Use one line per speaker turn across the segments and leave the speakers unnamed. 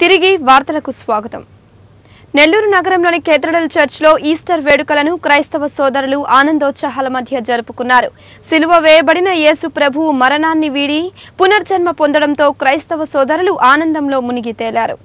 తిరిగి వార్తలకు స్వాగతం. నెల్లూరు నగరంలోని కేథడ్రల్ చర్చ్లో ఈస్టర్ వేడుకలను క్రైస్తవ సోదరులు ఆనందోత్సాహాల మధ్య జరుపుకున్నారు. సిలువ వేయబడిన యేసు ప్రభు మరణాన్ని వీడి పునర్జన్మ పొందడంతో క్రైస్తవ సోదరులు ఆనందంలో మునిగి తేలారు.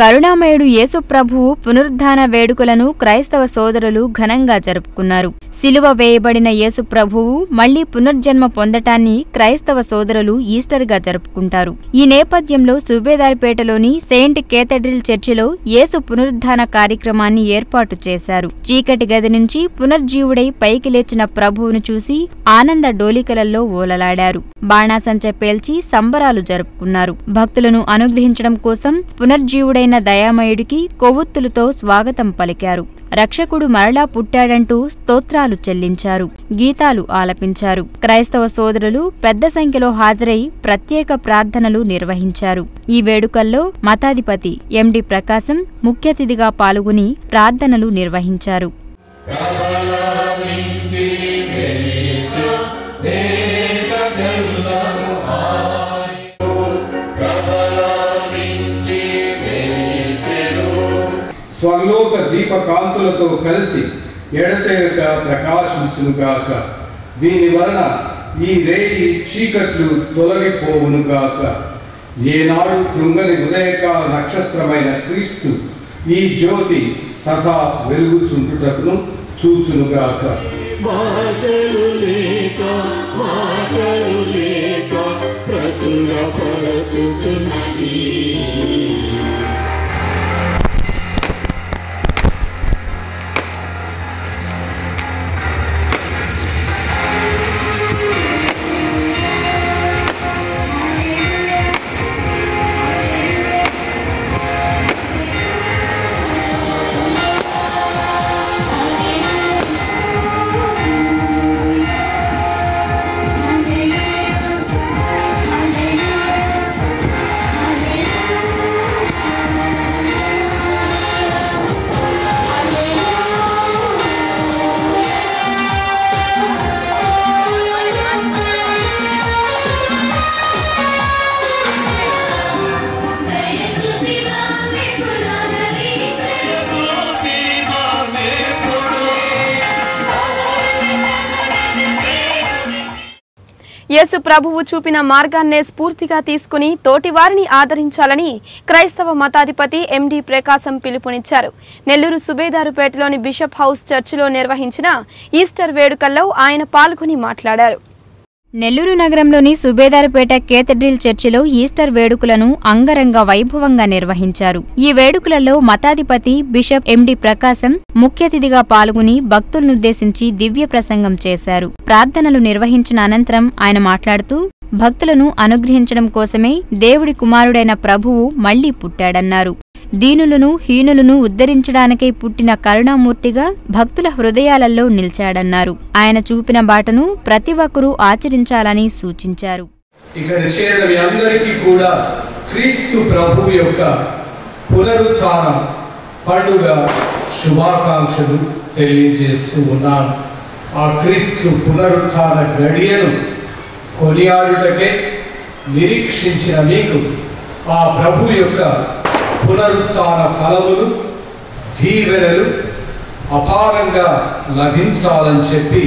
కరుణామయుడు యేసు ప్రభువు పునరుద్ధాన వేడుకలను క్రైస్తవ సోదరులు ఘనంగా జరుపుకున్నారు. శిలువ వేయబడిన యేసు ప్రభువు మళ్ళీ పునర్జన్మ పొందటాన్ని క్రైస్తవ సోదరులు ఈస్టర్గా జరుపుకుంటారు. ఈ నేపథ్యంలో సుబేదారిపేటలోని సెయింట్ కేథడ్రిల్ చర్చిలో యేసు పునరుద్ధాన కార్యక్రమాన్ని ఏర్పాటు చేశారు. చీకటి గది నుంచి పునర్జీవుడై పైకి లేచిన ప్రభువును చూసి ఆనంద డోలికలలో ఓలలాడారు. బాణాసంచ పేల్చి సంబరాలు జరుపుకున్నారు. భక్తులను అనుగ్రహించడం కోసం పునర్జీవుడైన దయామయుడికి కొవ్వొత్తులతో స్వాగతం పలికారు. రక్షకుడు మరలా పుట్టాడంటూ స్తోత్రాలు చెల్లించారు. గీతాలు ఆలపించారు. క్రైస్తవ సోదరులు పెద్ద సంఖ్యలో హాజరై ప్రత్యేక ప్రార్థనలు నిర్వహించారు. ఈ వేడుకల్లో మతాధిపతి ఎండి ప్రకాశం ముఖ్య అతిథిగా పాల్గొని ప్రార్థనలు నిర్వహించారు.
దీప కాంతులతో కలిసి ఎడతెగక ప్రకాశించునుగాక. దీని వలన ఈ రేయి చీకట్లు తొలగిపోవునుగాక ఏనాడు కృంగని ఉదయకాల నక్షత్రమైన క్రీస్తు ఈ జ్యోతి సదా వెలుగుచుంటుటకును చూచునుగాక
భాషలు లేక మాటలు లేక ప్రచుర
యేసు ప్రభువు చూపిన మార్గాన్నే స్ఫూర్తిగా తీసుకుని తోటివారిని ఆదరించాలని క్రైస్తవ మతాధిపతి ఎండి ప్రకాశం పిలుపునిచ్చారు. నెల్లూరు సుబేదారుపేటలోని బిషప్ హౌస్ చర్చిలో నిర్వహించిన ఈస్టర్ వేడుకల్లో ఆయన పాల్గొని మాట్లాడారు.
నెల్లూరు నగరంలోని సుబేదారుపేట కేథడ్రిల్ చర్చిలో ఈస్టర్ వేడుకలను అంగరంగ వైభవంగా నిర్వహించారు. ఈ వేడుకలలో మతాధిపతి బిషప్ ఎండి ప్రకాశం ముఖ్య అతిథిగా పాల్గొని భక్తులనుద్దేశించి దివ్య ప్రసంగం చేశారు. ప్రార్థనలు నిర్వహించిన అనంతరం ఆయన మాట్లాడుతూ భక్తులను అనుగ్రహించడం కోసమే దేవుడి కుమారుడైన ప్రభువు మళ్ళీ పుట్టాడన్నారు. దీనులను హీనులను ఉద్ధరించడానికై పుట్టిన కరుణామూర్తిగా భక్తుల హృదయాలలో నిలిచాడన్నారు. ఆయన చూపిన బాటను ప్రతి ఒక్కరూ ఆచరించాలని సూచించారు.
ఇక్కడ చేరిన మీ అందరికీ కూడా క్రీస్తు ప్రభు యొక్క పునరుత్థాన పండుగ శుభాకాంక్షలు తెలియజేస్తూ ఉన్నాను. ఆ క్రీస్తు పునరుత్న గడియను కొనియాడుటకే నిరీక్షించిన మీకు ఆ ప్రభు యొక్క పునరుత్న ఫలములు దీవెనలు అపారంగా లభించాలని చెప్పి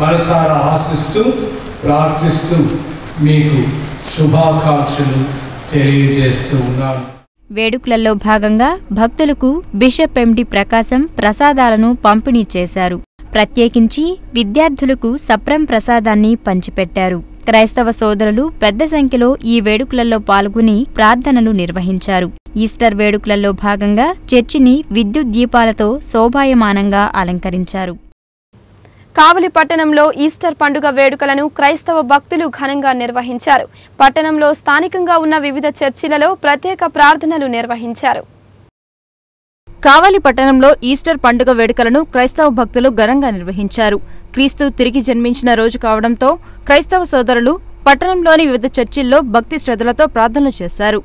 మనసారా ఆశిస్తూ ప్రార్థిస్తూ మీకు శుభాకాంక్షలు తెలియజేస్తూ ఉన్నాను.
వేడుకలలో భాగంగా భక్తులకు బిషప్ ఎండి ప్రకాశం ప్రసాదాలను పంపిణీ చేశారు. ప్రత్యేకించి విద్యార్థులకు సప్రం ప్రసాదాన్ని పంచిపెట్టారు. క్రైస్తవ సోదరులు పెద్ద సంఖ్యలో ఈ వేడుకలలో పాల్గొని ప్రార్థనలు నిర్వహించారు. ఈస్టర్ వేడుకలలో భాగంగా చర్చిని విద్యుత్ దీపాలతో శోభాయమానంగా అలంకరించారు.
కావలి పట్టణంలో ఈస్టర్ పండుగ వేడుకలను క్రైస్తవ భక్తులు ఘనంగా నిర్వహించారు. పట్టణంలో స్థానికంగా ఉన్న వివిధ చర్చిలలో ప్రత్యేక ప్రార్థనలు నిర్వహించారు.
కావలి పట్టణంలో ఈస్టర్ పండుగ వేడుకలను క్రైస్తవ భక్తులు ఘనంగా నిర్వహించారు. క్రీస్తు తిరిగి జన్మించిన రోజు కావడంతో క్రైస్తవ సోదరులు పట్టణంలోని వివిధ చర్చిల్లో భక్తి శ్రద్ధలతో ప్రార్థనలు చేశారు.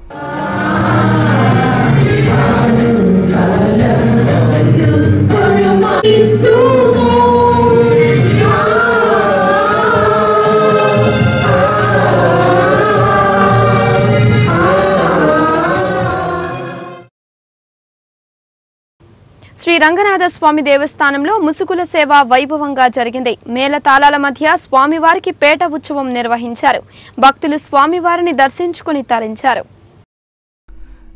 శ్రీ రంగనాథ స్వామి దేవస్థానంలో ముసుగుల సేవ వైభవంగా జరిగింది. మేళతాళాల మధ్య స్వామివారికి పేట ఉత్సవం నిర్వహించారు. భక్తులు స్వామివారిని దర్శించుకుని తరించారు.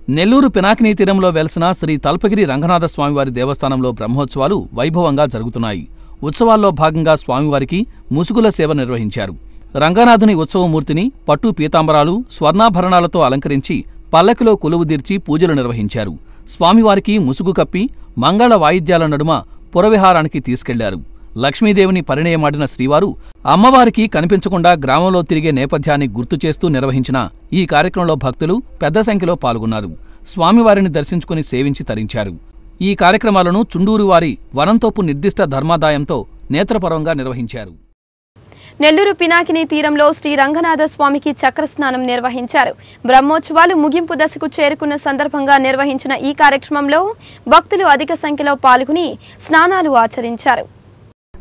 నెల్లూరు పినాకినీ తీరంలో వెలసిన శ్రీ తల్పగిరి రంగనాథ స్వామివారి దేవస్థానంలో బ్రహ్మోత్సవాలు వైభవంగా జరుగుతున్నాయి. ఉత్సవాల్లో భాగంగా స్వామివారికి ముసుగుల సేవ నిర్వహించారు. రంగనాథుని ఉత్సవమూర్తిని పట్టు పీతాంబరాలు స్వర్ణాభరణాలతో అలంకరించి పల్లకిలో కొలువుదీర్చి పూజలు నిర్వహించారు. స్వామివారికి ముసుగు కప్పి మంగళ వాయిద్యాల నడుమ పురవిహారానికి తీసుకెళ్ళారు. లక్ష్మీదేవిని పరిణయమాడిన శ్రీవారు అమ్మవారికి కనిపించకుండా గ్రామంలో తిరిగే నేపథ్యాన్ని గుర్తు చేస్తూ నిర్వహించిన ఈ కార్యక్రమంలో భక్తులు పెద్ద సంఖ్యలో పాల్గొన్నారు. స్వామివారిని దర్శించుకుని సేవించి తరించారు. ఈ కార్యక్రమాలను చుండూరువారి వనంతోపు నిర్దిష్ట ధర్మాదాయంతో నేత్రపరంగా నిర్వహించారు.
నెల్లూరు పినాకిని తీరంలో శ్రీ రంగనాథ స్వామికి చక్రస్నానం నిర్వహించారు. బ్రహ్మోత్సవాలు ముగింపు దశకు చేరుకున్న సందర్భంగా నిర్వహించిన ఈ కార్యక్రమంలో భక్తులు అధిక సంఖ్యలో పాల్గొని స్నానాలు ఆచరించారు.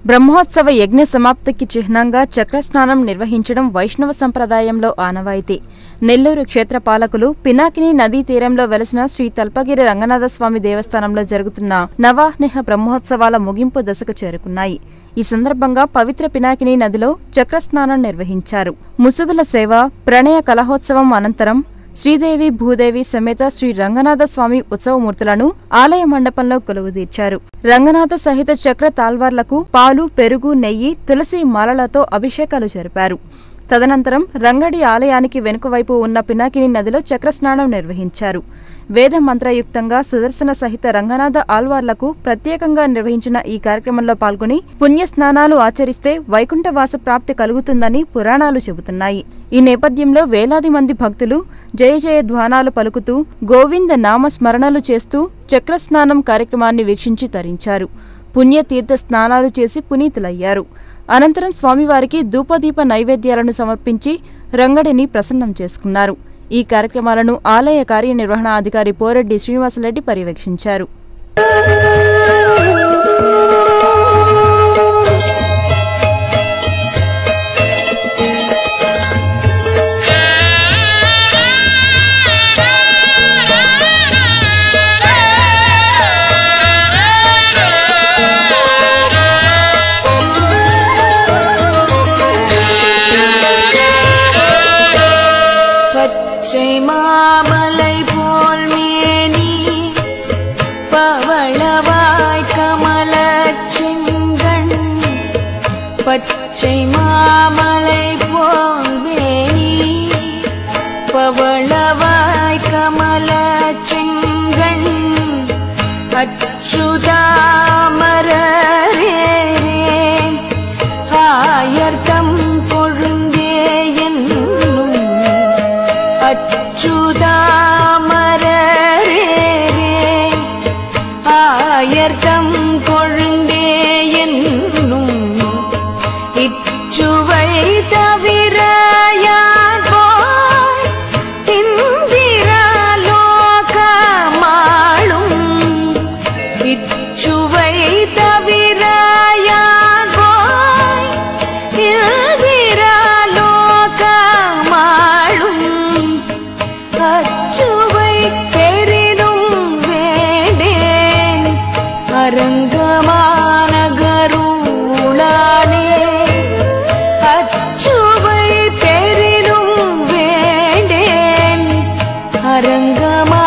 బ్రహ్మోత్సవ యజ్ఞ సమాప్తికి చిహ్నంగా చక్రస్నానం నిర్వహించడం వైష్ణవ సంప్రదాయంలో ఆనవాయితీ. నెల్లూరు క్షేత్ర పాలకులు పినాకిని నదీ తీరంలో వెలసిన శ్రీ తల్పగిరి రంగనాథస్వామి దేవస్థానంలో జరుగుతున్న నవాహ్నేహ బ్రహ్మోత్సవాల ముగింపు దశకు చేరుకున్నాయి. ఈ సందర్భంగా పవిత్ర పినాకిని నదిలో చక్రస్నానం నిర్వహించారు. ముసుగుల సేవ ప్రణయ కలహోత్సవం అనంతరం శ్రీదేవి భూదేవి సమేత శ్రీ రంగనాథ స్వామి ఉత్సవమూర్తులను ఆలయ మండపంలో కొలువుదీర్చారు రంగనాథ సహిత చక్ర తాల్వార్లకు పాలు పెరుగు నెయ్యి తులసి మాలలతో అభిషేకాలు జరిపారు. తదనంతరం రంగడి ఆలయానికి వెనుకవైపు ఉన్న పినాకిని నదిలో చక్రస్నానం నిర్వహించారు. వేద మంత్రయుక్తంగా సుదర్శన సహిత రంగనాథ ఆల్వార్లకు ప్రత్యేకంగా నిర్వహించిన ఈ కార్యక్రమంలో పాల్గొని పుణ్యస్నానాలు ఆచరిస్తే వైకుంఠవాస ప్రాప్తి కలుగుతుందని పురాణాలు చెబుతున్నాయి. ఈ నేపథ్యంలో వేలాది మంది భక్తులు జయ జయ ధ్వానాలు పలుకుతూ గోవింద నామ స్మరణలు చేస్తూ చక్రస్నానం కార్యక్రమాన్ని వీక్షించి తరించారు. పుణ్యతీర్థ స్నానాలు చేసి పునీతులయ్యారు. అనంతరం స్వామివారికి ధూపదీప నైవేద్యాలను సమర్పించి రంగడిని ప్రసన్నం చేసుకున్నారు. ఈ కార్యక్రమాలను ఆలయ కార్యనిర్వహణ అధికారి పోరెడ్డి శ్రీనివాసరెడ్డి పర్యవేక్షించారు.
பவளவாய் கமல செங்கண் பச்சை மாமலை போல்வேணி பவளவாய் கமல செங்கண் அச்சுதா रङ्गमा